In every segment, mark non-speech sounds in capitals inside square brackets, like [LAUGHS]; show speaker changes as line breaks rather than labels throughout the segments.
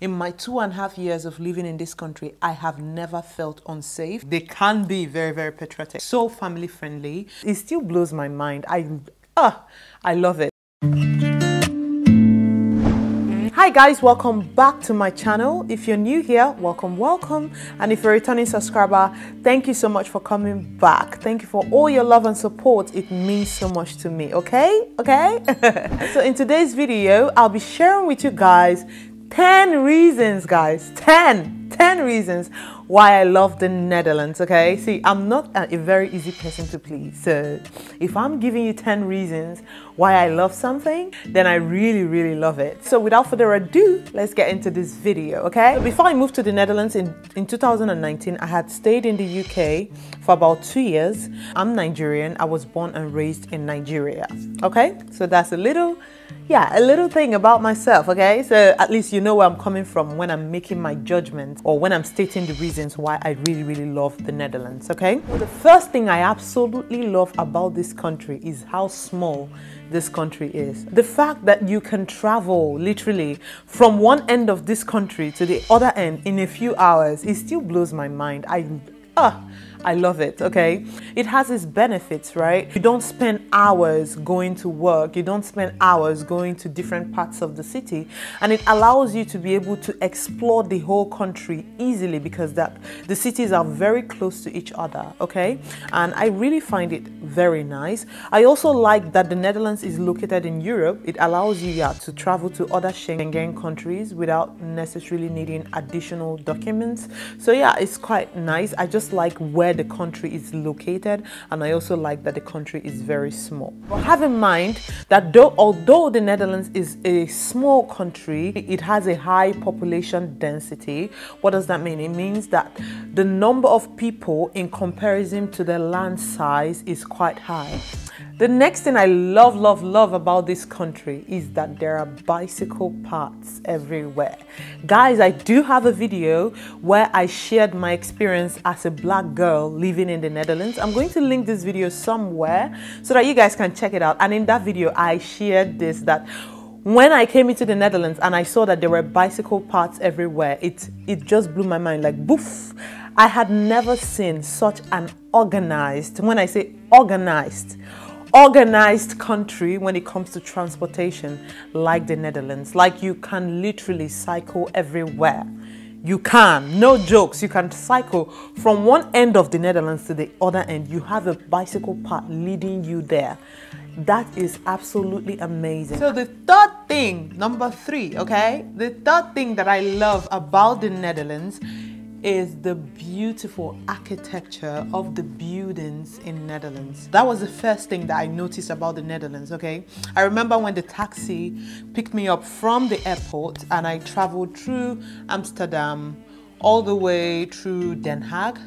In my two and a half years of living in this country, I have never felt unsafe. They can be very, very patriotic, so family friendly. It still blows my mind. I, ah, I love it. Hi guys, welcome back to my channel. If you're new here, welcome, welcome. And if you're a returning subscriber, thank you so much for coming back. Thank you for all your love and support. It means so much to me, okay? Okay? [LAUGHS] so in today's video, I'll be sharing with you guys 10 reasons, guys, 10, 10 reasons why I love the Netherlands, okay? See, I'm not a, a, very easy person to please. So if I'm giving you 10 reasons why I love something, then I really, really love it. So without further ado, let's get into this video, okay? Before I moved to the Netherlands in, in 2019, I had stayed in the UK for about two years. I'm Nigerian. I was born and raised in Nigeria, okay? So that's a little yeah, a little thing about myself, okay? So at least you know where I'm coming from when I'm making my judgment or when I'm stating the reasons why I really, really love the Netherlands, okay? The first thing I absolutely love about this country is how small this country is. The fact that you can travel literally from one end of this country to the other end in a few hours, it still blows my mind. I, ah, I love it, okay? It has its benefits, right? You don't spend hours going to work, you don't spend hours going to different parts of the city, and it allows you to be able to explore the whole country easily because that the cities are very close to each other, okay? And I really find it very nice. I also like that the Netherlands is located in Europe. It allows you yeah, to travel to other Schengen countries without necessarily needing additional documents. So yeah, it's quite nice. I just like where where the country is located and I also like that the country is very small. But have in mind that though, although the Netherlands is a small country, it has a high population density. What does that mean? It means that the number of people in comparison to the land size is quite high. The next thing I love, love, love about this country is that there are bicycle paths everywhere. Guys, I do have a video where I shared my experience as a black girl living in the Netherlands. I'm going to link this video somewhere so that you guys can check it out. And in that video, I shared this that when I came into the Netherlands and I saw that there were bicycle paths everywhere, it, it just blew my mind like boof. I had never seen such an organized, when I say organized, organized country when it comes to transportation like the Netherlands. Like you can literally cycle everywhere. You can, no jokes, you can cycle from one end of the Netherlands to the other end. You have a bicycle path leading you there. That is absolutely amazing. So, the third thing, number three, okay, the third thing that I love about the Netherlands is the beautiful architecture of the buildings in Netherlands. That was the first thing that I noticed about the Netherlands, okay? I remember when the taxi picked me up from the airport and I traveled through Amsterdam all the way through Den Haag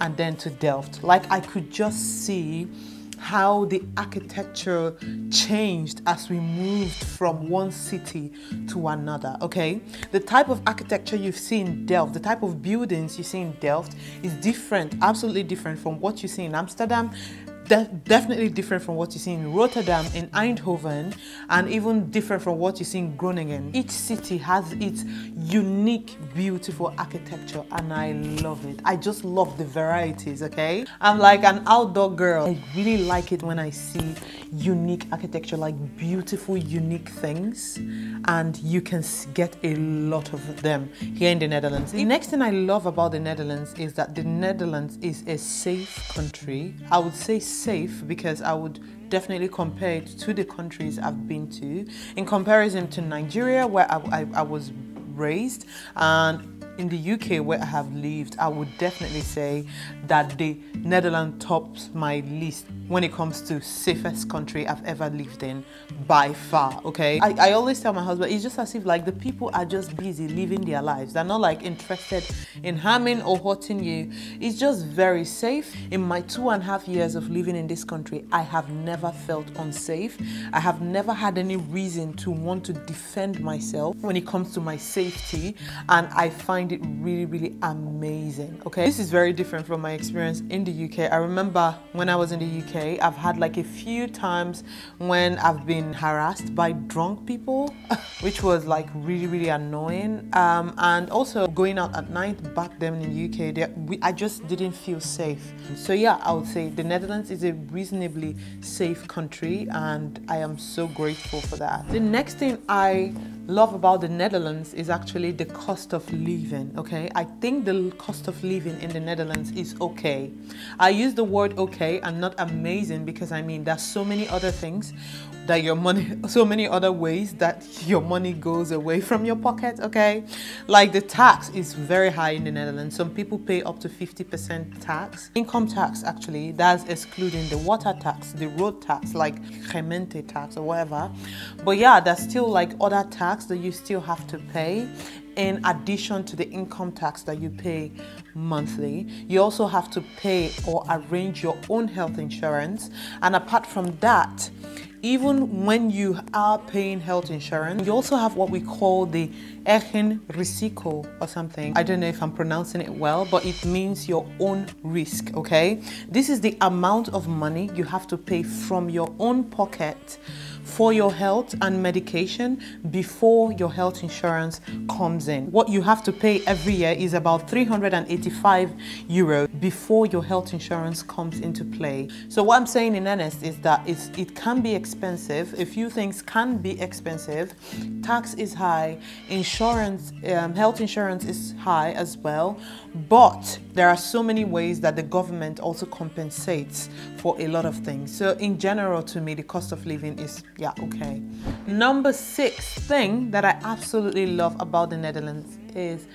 and then to Delft. Like I could just see how the architecture changed as we moved from one city to another, okay? The type of architecture you see in Delft, the type of buildings you see in Delft is different, absolutely different from what you see in Amsterdam de definitely different from what you see in Rotterdam, in Eindhoven, and even different from what you see in Groningen. Each city has its unique, beautiful architecture, and I love it. I just love the varieties, okay? I'm like an outdoor girl. I really like it when I see unique architecture, like beautiful, unique things, and you can get a lot of them here in the Netherlands. The next thing I love about the Netherlands is that the Netherlands is a safe country. I would say safe because I would definitely compare it to the countries I've been to. In comparison to Nigeria, where I, I, I was raised, and in the UK where I have lived, I would definitely say that the Netherlands tops my list when it comes to safest country I've ever lived in by far, okay? I, I always tell my husband, it's just as if like the people are just busy living their lives. They're not like interested in harming or hurting you. It's just very safe. In my two and a half years of living in this country, I have never felt unsafe. I have never had any reason to want to defend myself when it comes to my safety and I find find it really, really amazing. Okay, this is very different from my experience in the UK. I remember when I was in the UK, okay, I've had like a few times when I've been harassed by drunk people, [LAUGHS] which was like really, really annoying. Um, and also going out at night back then in the UK, we, I just didn't feel safe. So yeah, I would say the Netherlands is a reasonably safe country and I am so grateful for that. The next thing I love about the Netherlands is actually the cost of living, okay? I think the cost of living in the Netherlands is okay. I use the word okay and not amazing because I mean there's so many other things that your money [LAUGHS] so many other ways that your money goes away from your pocket okay? Like the tax is very high in the netherlands. Some people pay up to 50% tax. Income tax actually that's excluding the water tax the road tax like gemeente tax or whatever. But yeah there's still like other tax that you still have to pay in addition to the income tax that you pay monthly. You also have to pay or arrange your own health insurance. And apart from that, even when you are paying health insurance, you also have what we call the eigen risico or something. I don't know if I'm pronouncing it well, but it means your own risk, okay? This is the amount of money you have to pay from your own pocket for your health and medication before your health insurance comes in. What you have to pay every year is about 385 euro before your health insurance comes into play. So what I'm saying in earnest is that it can be expensive. A few things can be expensive. Tax is high, insurance, um, health insurance is high as well. But there are so many ways that the government also compensates for a lot of things. So in general, to me, the cost of living is, yeah, okay. Number six thing that I absolutely love about the Netherlands is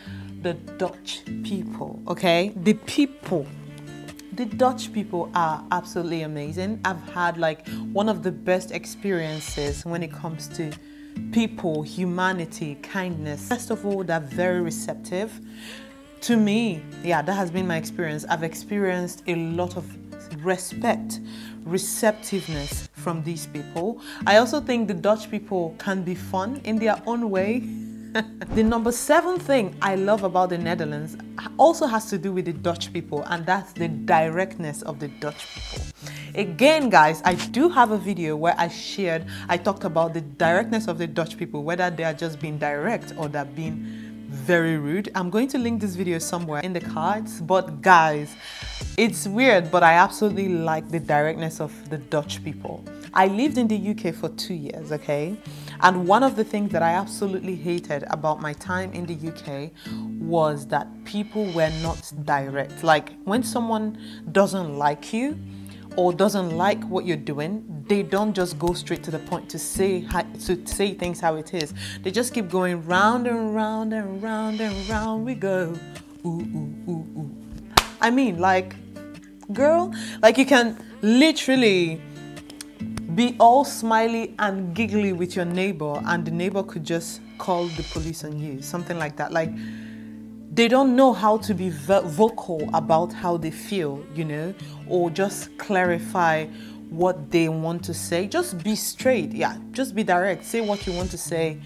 the Dutch people, okay? The people the Dutch people are absolutely amazing. I've had like one of the best experiences when it comes to people, humanity, kindness. First of all, they're very receptive to me, yeah, that has been my experience. I've experienced a lot of respect, receptiveness from these people. I also think the Dutch people can be fun in their own way. [LAUGHS] the number seven thing I love about the Netherlands also has to do with the Dutch people, and that's the directness of the Dutch people. Again, guys, I do have a video where I shared, I talked about the directness of the Dutch people, whether they are just being direct or they're being very rude. I'm going to link this video somewhere in the cards, but guys, it's weird, but I absolutely like the directness of the Dutch people. I lived in the UK for two years, okay? And one of the things that I absolutely hated about my time in the UK was that people were not direct. Like when someone doesn't like you, or doesn't like what you're doing, they don't just go straight to the point to say to say things how it is. They just keep going round and round and round and round we go. Ooh ooh ooh ooh. I mean, like, girl, like you can literally be all smiley and giggly with your neighbor, and the neighbor could just call the police on you, something like that. Like they don't know how to be vocal about how they feel, you know, or just clarify what they want to say. Just be straight. Yeah, just be direct. Say what you want to say,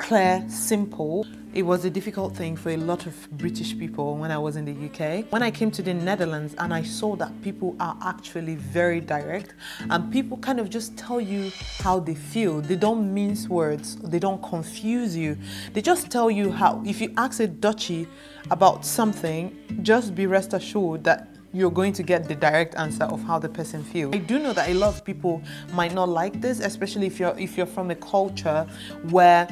clear, simple. It was a difficult thing for a lot of British people when I was in the UK. When I came to the Netherlands and I saw that people are actually very direct and people kind of just tell you how they feel. They don't mince words, they don't confuse you. They just tell you how, if you ask a Dutchie about something, just be rest assured that you're going to get the direct answer of how the person feels. I do know that a lot of people might not like this, especially if you're if you're from a culture where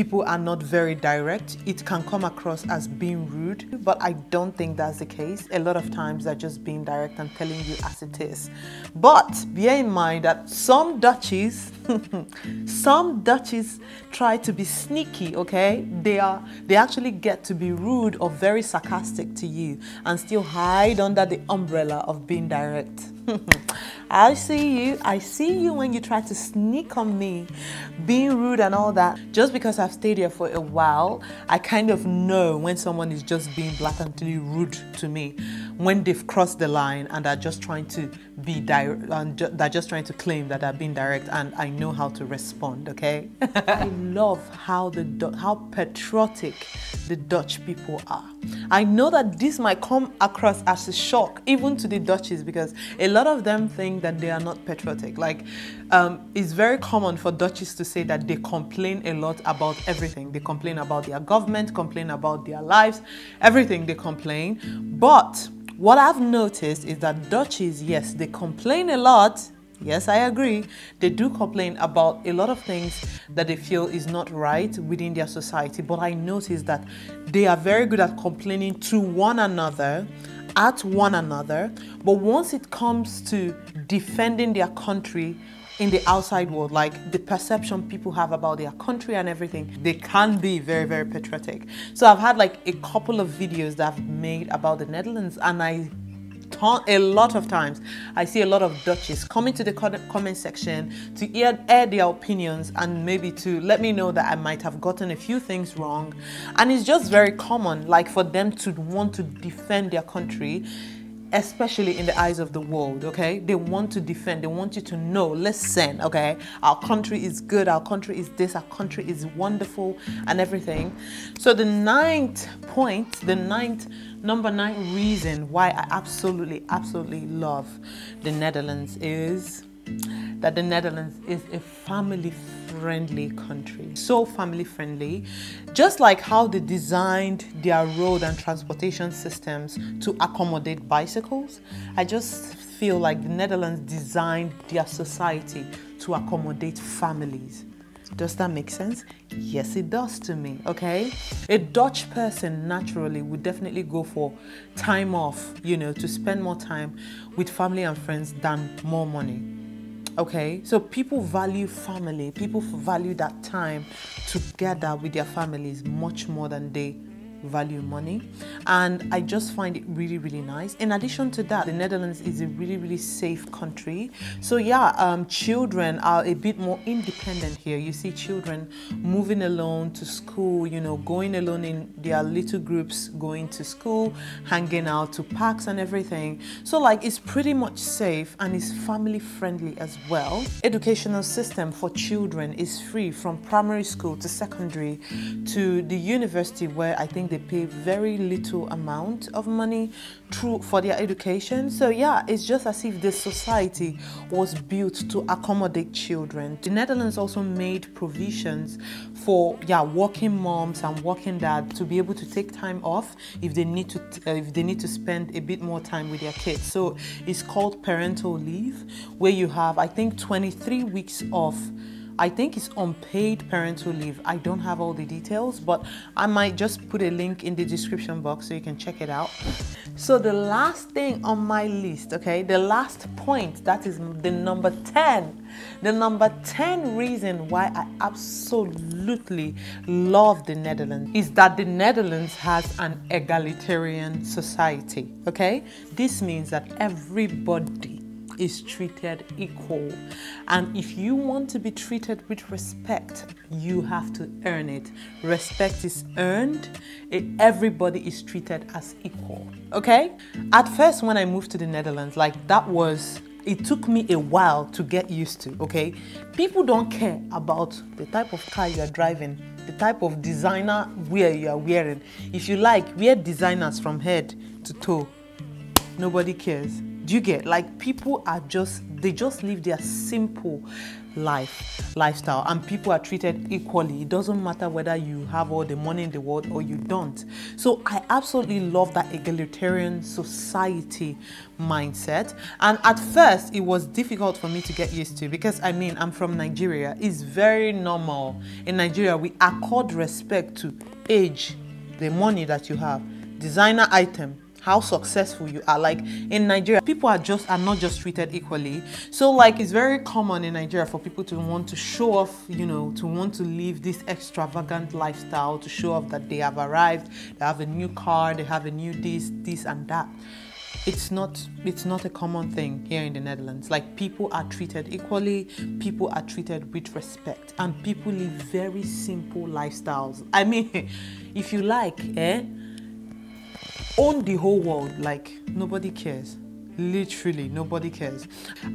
people are not very direct, it can come across as being rude, but I don't think that's the case. A lot of times they're just being direct and telling you as it is. But bear in mind that some Dutchies, [LAUGHS] some Dutchies try to be sneaky, okay? They are they actually get to be rude or very sarcastic to you and still hide under the umbrella of being direct. [LAUGHS] I see you. I see you when you try to sneak on me, being rude and all that. Just because I've stayed here for a while, I kind of know when someone is just being blatantly rude to me, when they've crossed the line and are just trying to be direct, and ju they're just trying to claim that they're being direct, and I know how to respond. Okay. [LAUGHS] I love how the how patriotic the Dutch people are. I know that this might come across as a shock, even to the Dutchies, because a lot of them think that they are not patriotic. Like, um, it's very common for Dutchies to say that they complain a lot about everything. They complain about their government, complain about their lives, everything they complain. But what I've noticed is that Dutchies, yes, they complain a lot Yes, I agree. They do complain about a lot of things that they feel is not right within their society, but I notice that they are very good at complaining to one another, at one another. But once it comes to defending their country in the outside world, like the perception people have about their country and everything, they can be very, very patriotic. So I've had like a couple of videos that I've made about the Netherlands, and I a lot of times I see a lot of Dutchies coming to the comment section to air, air their opinions and maybe to let me know that I might have gotten a few things wrong. And it's just very common, like for them to want to defend their country especially in the eyes of the world, okay? They want to defend, they want you to know, listen, okay? Our country is good, our country is this, our country is wonderful, and everything. So, the ninth point, the ninth, number nine reason why I absolutely, absolutely love the Netherlands is that the Netherlands is a family friendly country. So family friendly, just like how they designed their road and transportation systems to accommodate bicycles. I just feel like the Netherlands designed their society to accommodate families. Does that make sense? Yes, it does to me, okay? A Dutch person naturally would definitely go for time off, you know, to spend more time with family and friends than more money. Okay, so people value family, people value that time together with their families much more than they value money. And i just find it really really nice. In addition to that the netherlands is a really really safe country. So yeah um, children are a bit more independent here. You see children moving alone to school you know going alone in their little groups going to school hanging out to parks and everything. So like it's pretty much safe and it's family friendly as well. Educational system for children is free from primary school to secondary to the university where i think they pay very little amount of money through for their education. So yeah, it's just as if the society was built to accommodate children. The Netherlands also made provisions for yeah working moms and working dads to be able to take time off if they need to uh, if they need to spend a bit more time with their kids. So it's called parental leave, where you have I think 23 weeks off I think it's unpaid parental leave. I don't have all the details, but I might just put a link in the description box so you can check it out. So, the last thing on my list, okay, the last point, that is the number 10. The number 10 reason why I absolutely love the Netherlands is that the Netherlands has an egalitarian society, okay? This means that everybody is treated equal. And if you want to be treated with respect, you have to earn it. Respect is earned, it, everybody is treated as equal. Okay? At first, when I moved to the Netherlands, like that was it took me a while to get used to, okay? People don't care about the type of car you are driving, the type of designer wear you are wearing. If you like, wear designers from head to toe. Nobody cares. Do you get like people are just they just live their simple life lifestyle and people are treated equally. It doesn't matter whether you have all the money in the world or you don't. So I absolutely love that egalitarian society mindset. And at first it was difficult for me to get used to because I mean I'm from Nigeria. It's very normal. In Nigeria we accord respect to age, the money that you have, designer item, how successful you are like in nigeria people are just are not just treated equally so like it's very common in nigeria for people to want to show off you know to want to live this extravagant lifestyle to show off that they have arrived they have a new car they have a new this this and that it's not it's not a common thing here in the Netherlands. Like people are treated equally, people are treated with respect, and people live very simple lifestyles. I mean, [LAUGHS] if you like, eh, own the whole world like nobody cares. Literally nobody cares.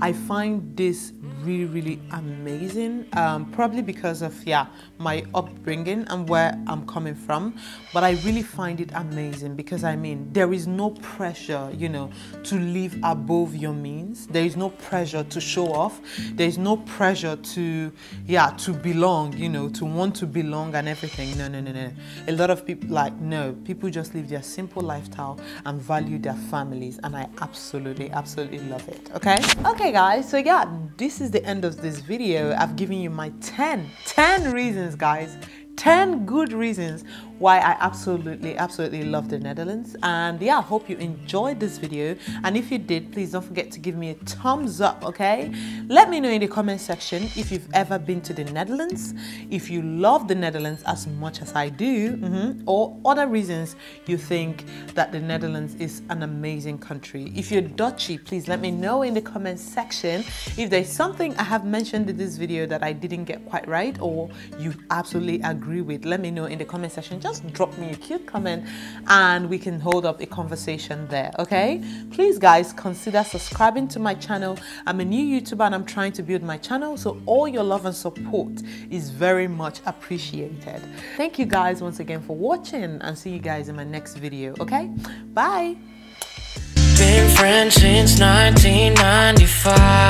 I find this really really amazing um, probably because of yeah my upbringing and where i'm coming from. But i really find it amazing because i mean there is no pressure you know to live above your means. There is no pressure to show off. There is no pressure to yeah to belong you know to want to belong and everything. No no no no. A lot of people like no. People just live their simple lifestyle and value their families. And i absolutely absolutely love it. Okay? Okay guys. So yeah this is the end of this video. I've given you my 10 10 reasons guys. 10 good reasons why I absolutely, absolutely love the Netherlands. And yeah, I hope you enjoyed this video. And if you did, please don't forget to give me a thumbs up, okay? Let me know in the comment section if you've ever been to the Netherlands, if you love the Netherlands as much as I do, mm -hmm, or other reasons you think that the Netherlands is an amazing country. If you're Dutchy, please let me know in the comment section if there's something I have mentioned in this video that I didn't get quite right or you absolutely agree with. Let me know in the comment section just drop me a cute comment and we can hold up a conversation there, okay? Please, guys, consider subscribing to my channel. I'm a new YouTuber and I'm trying to build my channel, so all your love and support is very much appreciated. Thank you guys once again for watching and see you guys in my next video, okay? Bye! Been friends since 1995